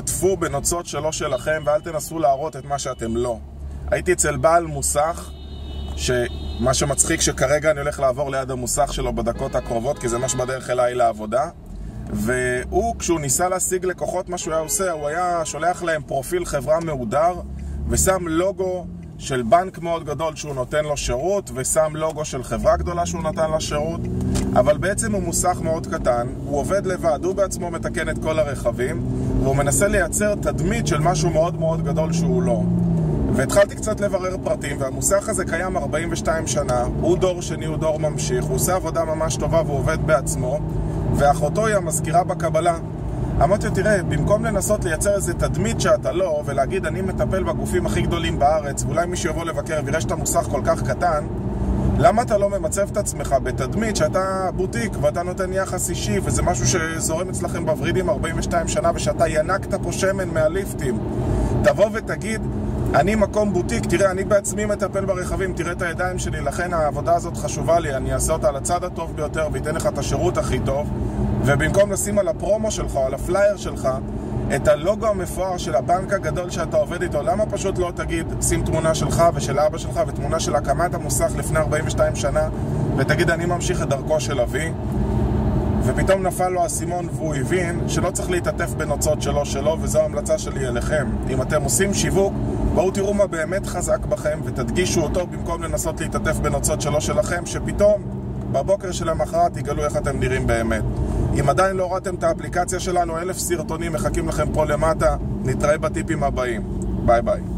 תשתפו בנוצות שלא שלכם ואל תנסו להראות את מה שאתם לא. הייתי אצל בעל מוסך, שמה שמצחיק שכרגע אני הולך לעבור ליד המוסך שלו בדקות הקרובות, כי זה ממש בדרך אליי לעבודה. והוא, כשהוא ניסה להשיג לקוחות, מה שהוא היה עושה, הוא היה שולח להם פרופיל חברה מהודר ושם לוגו של בנק מאוד גדול שהוא נותן לו שירות ושם לוגו של חברה גדולה שהוא נתן לה שירות. אבל בעצם הוא מוסך מאוד קטן, הוא עובד לבד, הוא בעצמו מתקן את כל הרכבים והוא מנסה לייצר תדמית של משהו מאוד מאוד גדול שהוא לא. והתחלתי קצת לברר פרטים והמוסך הזה קיים 42 שנה הוא דור שני, הוא דור ממשיך, הוא עושה עבודה ממש טובה והוא עובד בעצמו ואחותו היא המזכירה בקבלה אמרתי לו, תראה, במקום לנסות לייצר איזה תדמית שאתה לא, ולהגיד אני מטפל בגופים הכי גדולים בארץ, ואולי מישהו יבוא לבקר ויראה שאתה מוסך כל כך קטן, למה אתה לא ממצב את עצמך בתדמית שאתה בוטיק ואתה נותן יחס אישי וזה משהו שזורם אצלכם בוורידים 42 שנה ושאתה ינקת פה שמן מהליפטים? תבוא ותגיד אני מקום בוטיק, תראה, אני בעצמי מטפל ברכבים, תראה את הידיים שלי, לכן העבודה הזאת חשובה לי, אני אעשה אותה על הצד הטוב ביותר ואתן לך את השירות הכי טוב. ובמקום לשים על הפרומו שלך על הפלייר שלך את הלוגו המפואר של הבנק הגדול שאתה עובד איתו, למה פשוט לא תגיד, שים תמונה שלך ושל אבא שלך ותמונה של הקמת המוסך לפני 42 שנה ותגיד, אני ממשיך את דרכו של אבי ופתאום נפל לו האסימון והוא הבין שלא צריך להתעטף בנוצות שלא שלו וזו ההמלצה שלי אליכם. אם אתם עושים שיווק, בואו תראו מה באמת חזק בכם ותדגישו אותו במקום לנסות להתעטף בנוצות שלו שלכם, שפתאום בבוקר של המחרת תגלו איך אתם נראים באמת. אם עדיין לא ראיתם את האפליקציה שלנו, אלף סרטונים מחכים לכם פה למטה. נתראה בטיפים הבאים. ביי ביי.